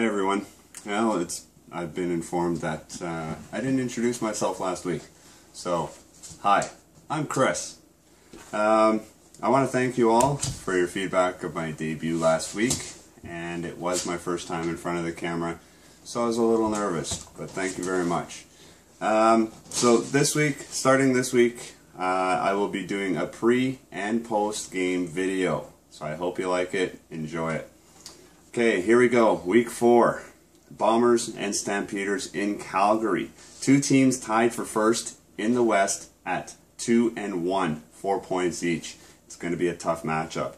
Hey everyone. Well, it's I've been informed that uh, I didn't introduce myself last week. So, hi, I'm Chris. Um, I want to thank you all for your feedback of my debut last week, and it was my first time in front of the camera, so I was a little nervous, but thank you very much. Um, so this week, starting this week, uh, I will be doing a pre and post game video. So I hope you like it. Enjoy it. Okay, here we go. Week four. Bombers and Stampeders in Calgary. Two teams tied for first in the West at two and one, four points each. It's going to be a tough matchup.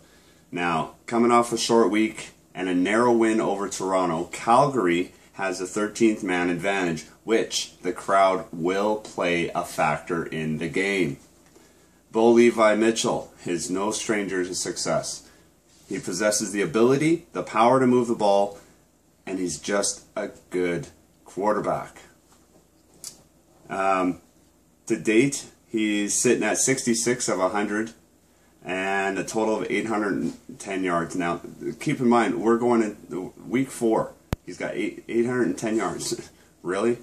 Now, coming off a short week and a narrow win over Toronto, Calgary has a 13th man advantage, which the crowd will play a factor in the game. Bo Levi Mitchell is no stranger to success. He possesses the ability, the power to move the ball, and he's just a good quarterback. Um, to date, he's sitting at 66 of 100 and a total of 810 yards. Now, keep in mind, we're going in week four. He's got eight, 810 yards. really?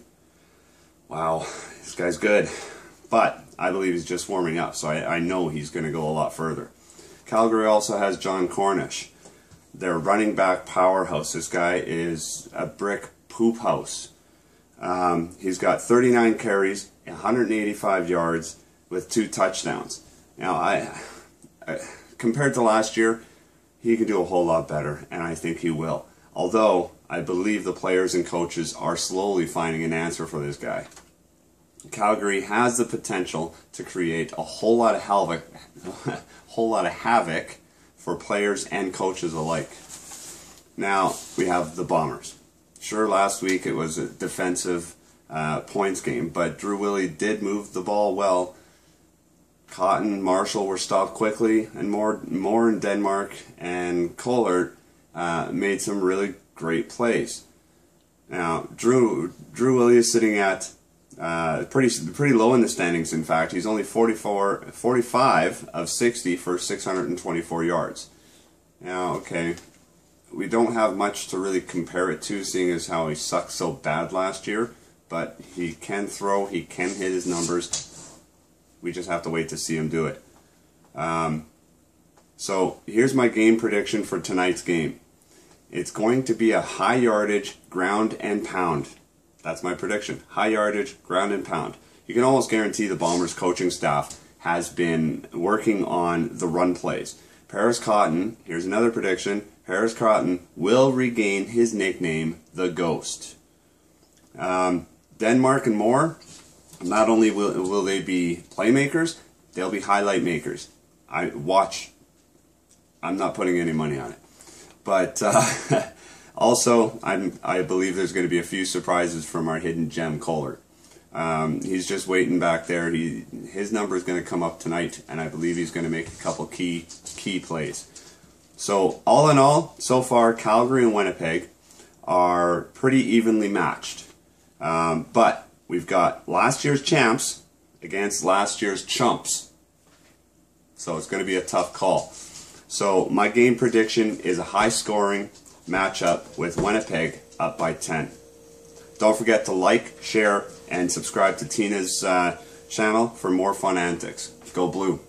Wow, this guy's good. But I believe he's just warming up, so I, I know he's going to go a lot further. Calgary also has Jon Cornish. Their running back powerhouse. This guy is a brick poop house. Um, he's got 39 carries, 185 yards, with two touchdowns. Now, I, I, compared to last year, he can do a whole lot better, and I think he will. Although, I believe the players and coaches are slowly finding an answer for this guy. Calgary has the potential to create a whole lot of havoc, whole lot of havoc for players and coaches alike. Now we have the Bombers. Sure, last week it was a defensive uh, points game, but Drew Willy did move the ball well. Cotton, Marshall were stopped quickly, and more, more in Denmark and Kohler uh, made some really great plays. Now Drew Drew Willy is sitting at uh, pretty pretty low in the standings. In fact, he's only 44, 45 of 60 for 624 yards. Now, okay, we don't have much to really compare it to, seeing as how he sucked so bad last year. But he can throw, he can hit his numbers. We just have to wait to see him do it. Um, so here's my game prediction for tonight's game. It's going to be a high yardage ground and pound. That's my prediction. High yardage, ground and pound. You can almost guarantee the Bombers coaching staff has been working on the run plays. Paris Cotton, here's another prediction. Paris Cotton will regain his nickname, the Ghost. Um, Denmark and Moore, not only will, will they be playmakers, they'll be highlight makers. I watch. I'm not putting any money on it, but uh, Also, I'm, I believe there's going to be a few surprises from our hidden gem Kohler. Um, he's just waiting back there. He his number is going to come up tonight, and I believe he's going to make a couple key key plays. So all in all, so far Calgary and Winnipeg are pretty evenly matched. Um, but we've got last year's champs against last year's chumps. So it's going to be a tough call. So my game prediction is a high scoring matchup with Winnipeg up by 10. Don't forget to like, share, and subscribe to Tina's uh, channel for more fun antics. Go Blue.